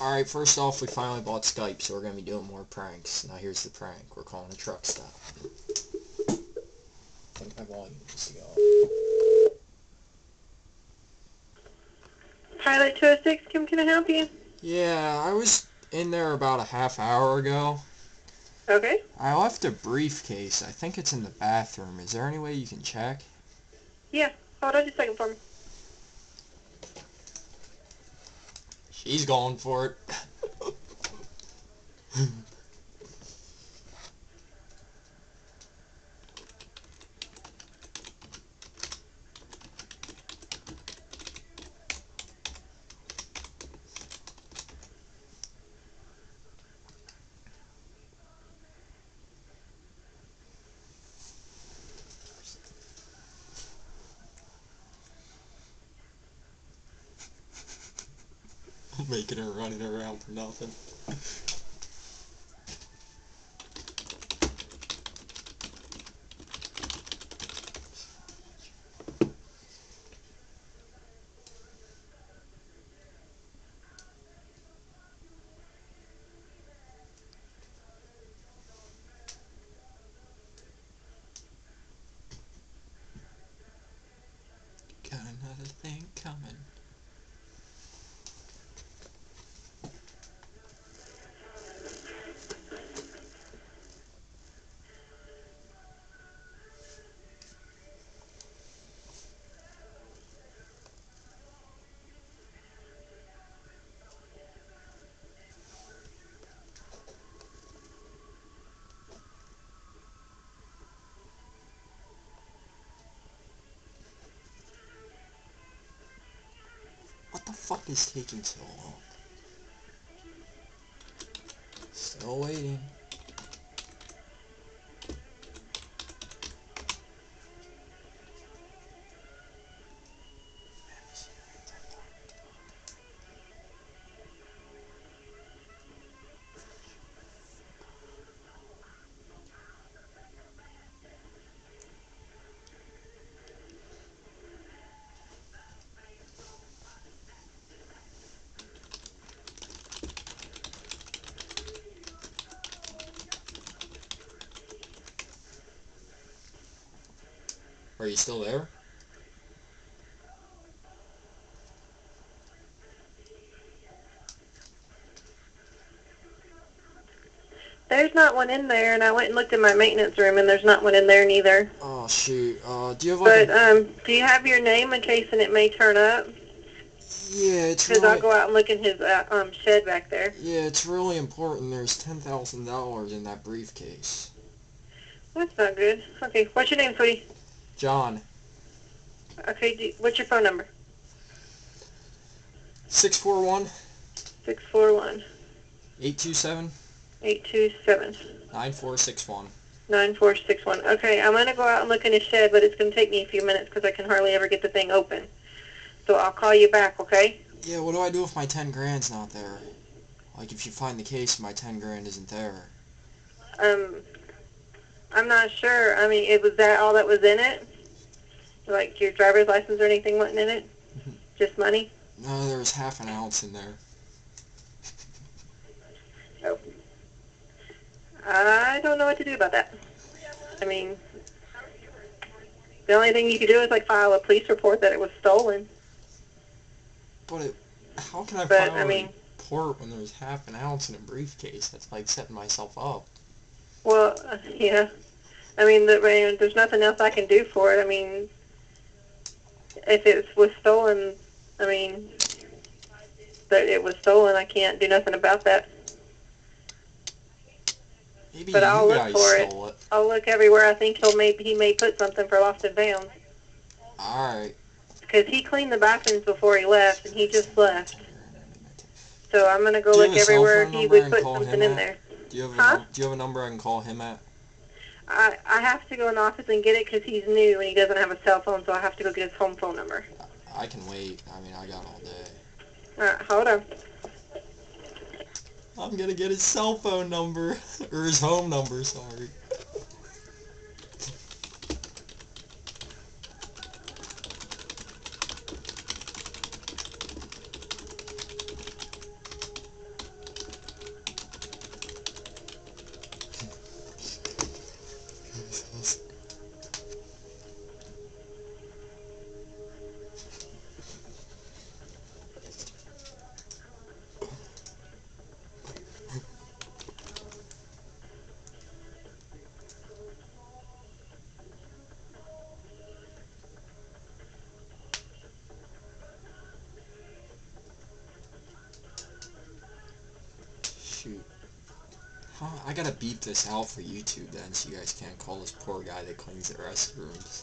Alright, first off, we finally bought Skype, so we're going to be doing more pranks. Now here's the prank. We're calling a truck stop. I think my volume needs to go up. Pilot 206, Kim, can I help you? Yeah, I was in there about a half hour ago. Okay. I left a briefcase. I think it's in the bathroom. Is there any way you can check? Yeah. Hold on just a second for me. She's going for it. Making her running around for nothing. Fuck is taking so long? Still waiting. Are you still there? There's not one in there, and I went and looked in my maintenance room, and there's not one in there neither. Oh shoot. Uh, do you have like But, a... um, do you have your name in case and it may turn up? Yeah, it's Because I'll go out and look in his uh, um shed back there. Yeah, it's really important. There's ten thousand dollars in that briefcase. That's not good. Okay, what's your name, sweetie? John, Okay, do, what's your phone number? 641. 641. 827. 827. 9461. 9461. Okay, I'm gonna go out and look in his shed, but it's gonna take me a few minutes because I can hardly ever get the thing open. So I'll call you back, okay? Yeah, what do I do if my ten grand's not there? Like if you find the case, and my ten grand isn't there. Um, I'm not sure. I mean, it was that all that was in it? Like your driver's license or anything wasn't in it? Mhm. Just money? No, there was half an ounce in there. oh. I don't know what to do about that. I mean, the only thing you could do is like file a police report that it was stolen. But it, how can I But file I a mean, report when there's half an ounce in a briefcase? That's like setting myself up. well, uh, yeah. I mean, the, I mean, there's nothing else I can do for it. I mean, if it was stolen, I mean, that it was stolen, I can't do nothing about that. Maybe But I'll look for it. it. I'll look everywhere. I think he'll may he may put something for lost and found Alright. because he cleaned the bathrooms before he left, and he just left. So I'm gonna go Do look have a cell everywhere he would put something in at? there. Do you have Huh? a do you have a number I can call him at? I I have to go in the office and get it because he's new and he doesn't have a cell phone, so I have to go get his home phone number. I can wait. I mean, I got all day. All right, hold on. I'm gonna get his cell phone number or his home number. Sorry. Huh, I gotta beep this out for YouTube then, so you guys can't call this poor guy that cleans the restrooms.